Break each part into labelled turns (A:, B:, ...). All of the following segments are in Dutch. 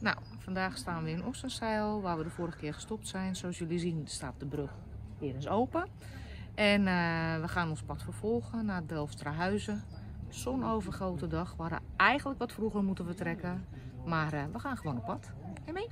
A: Nou, vandaag staan we in Ostenzeil, waar we de vorige keer gestopt zijn. Zoals jullie zien staat de brug weer eens open. En uh, we gaan ons pad vervolgen naar Delfstrahuizen. Zonovergoten dag. We hadden eigenlijk wat vroeger moeten vertrekken. Maar uh, we gaan gewoon op pad. En mee?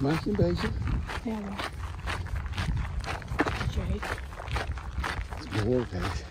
B: Maak je een beetje?
A: Ja, maar.
B: Het is behoorlijk heet.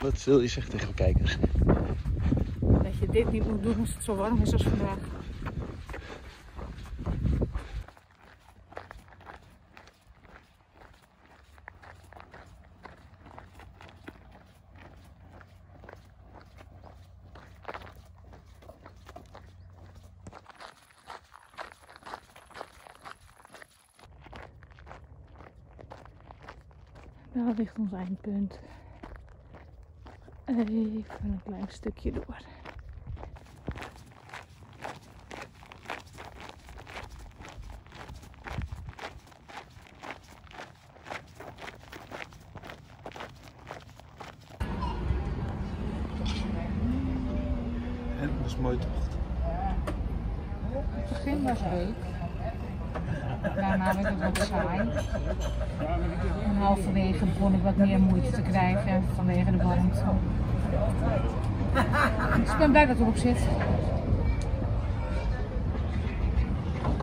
B: Wat wil je zeggen tegen de kijkers?
A: Dat je dit niet moet doen als het zo warm is als vandaag. Daar ligt ons eindpunt. Even een klein stukje door.
B: En is mooi tocht.
A: Het begin was leuk. Daarna werd het wat saai. En halverwege begon ik wat meer moeite te krijgen vanwege de warmte. Dus ik ben blij dat erop zit.